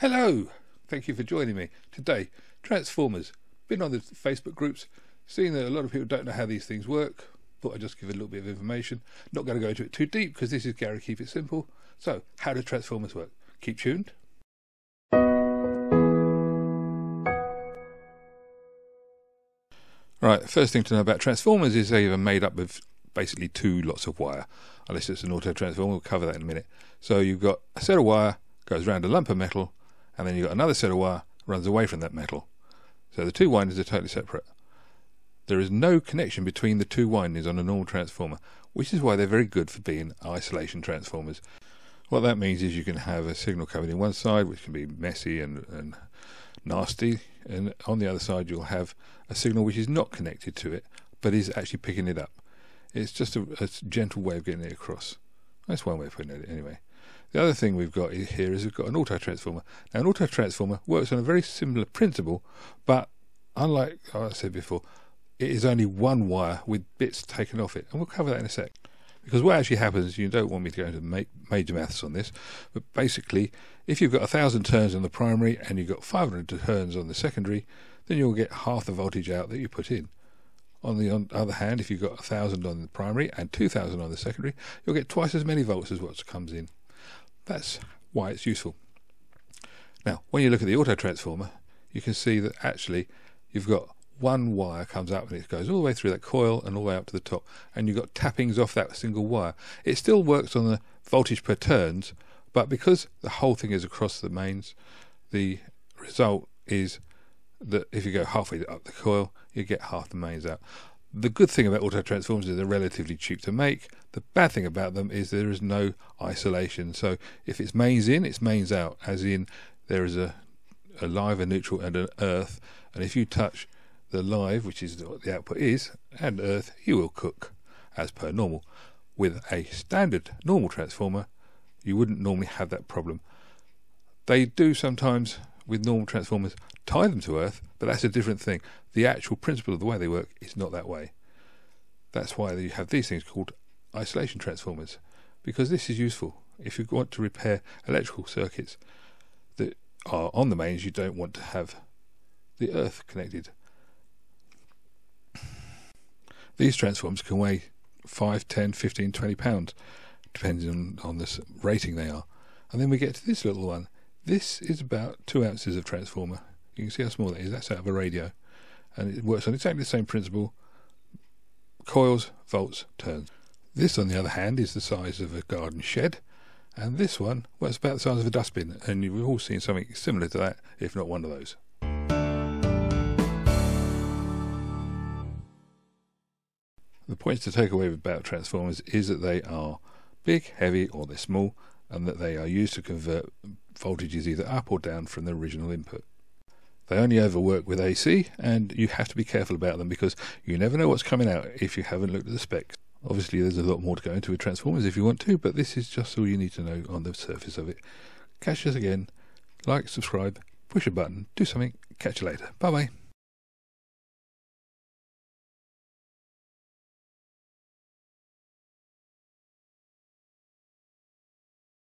Hello! Thank you for joining me. Today, Transformers. Been on the Facebook groups, seeing that a lot of people don't know how these things work. Thought I'd just give a little bit of information. Not going to go into it too deep because this is Gary Keep It Simple. So, how do Transformers work? Keep tuned. Right, first thing to know about Transformers is they are made up of basically two lots of wire. Unless it's an auto transformer, we'll cover that in a minute. So you've got a set of wire goes around a lump of metal and then you've got another set of wire runs away from that metal. So the two windings are totally separate. There is no connection between the two windings on a normal transformer, which is why they're very good for being isolation transformers. What that means is you can have a signal coming in one side, which can be messy and, and nasty, and on the other side you'll have a signal which is not connected to it, but is actually picking it up. It's just a, a gentle way of getting it across. That's one way of putting it, anyway. The other thing we've got here is we've got an auto transformer. Now, an auto transformer works on a very similar principle, but unlike I said before, it is only one wire with bits taken off it, and we'll cover that in a sec. Because what actually happens, you don't want me to go into ma major maths on this, but basically, if you've got a thousand turns on the primary and you've got 500 turns on the secondary, then you'll get half the voltage out that you put in. On the other hand, if you've got a thousand on the primary and 2000 on the secondary, you'll get twice as many volts as what comes in. That's why it's useful. Now, when you look at the auto transformer, you can see that actually you've got one wire comes up and it goes all the way through that coil and all the way up to the top, and you've got tappings off that single wire. It still works on the voltage per turns, but because the whole thing is across the mains, the result is that if you go halfway up the coil, you get half the mains out. The good thing about auto transformers is they're relatively cheap to make. The bad thing about them is there is no isolation. So if it's mains in, it's mains out, as in there is a, a live, a neutral, and an earth. And if you touch the live, which is what the output is, and earth, you will cook as per normal. With a standard normal transformer, you wouldn't normally have that problem. They do sometimes with normal transformers tie them to earth, but that's a different thing. The actual principle of the way they work is not that way. That's why you have these things called isolation transformers, because this is useful. If you want to repair electrical circuits that are on the mains, you don't want to have the earth connected. These transformers can weigh 5, 10, 15, 20 pounds, depending on, on the rating they are. And then we get to this little one. This is about two ounces of transformer. You can see how small that is. That's out of a radio. And it works on exactly the same principle. Coils, volts, turns. This, on the other hand, is the size of a garden shed. And this one, well, it's about the size of a dustbin. And you've all seen something similar to that, if not one of those. The points to take away about transformers is that they are big, heavy, or they're small, and that they are used to convert voltages either up or down from the original input. They only ever work with AC, and you have to be careful about them because you never know what's coming out if you haven't looked at the specs. Obviously, there's a lot more to go into with transformers if you want to, but this is just all you need to know on the surface of it. Catch us again. Like, subscribe, push a button, do something. Catch you later. Bye bye.